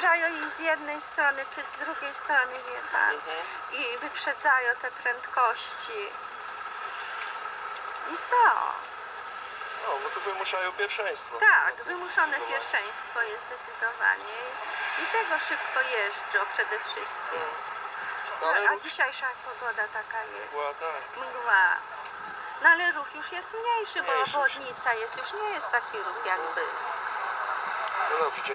Zajeżdżają i z jednej strony, czy z drugiej strony, wie pan. Mhm. I wyprzedzają te prędkości. I są. No, bo tu wymuszają pierwszeństwo. Tak, No, wymuszone pierwszeństwo jest zdecydowanie. I tego szybko jeżdżą przede wszystkim. Mhm. No, ale A dzisiejsza pogoda taka jest. Mgła, tak. Mgła. No ale ruch już jest mniejszy, bo Mniejszy już. obwodnica jest, już nie jest taki ruch jak był. No dobrze,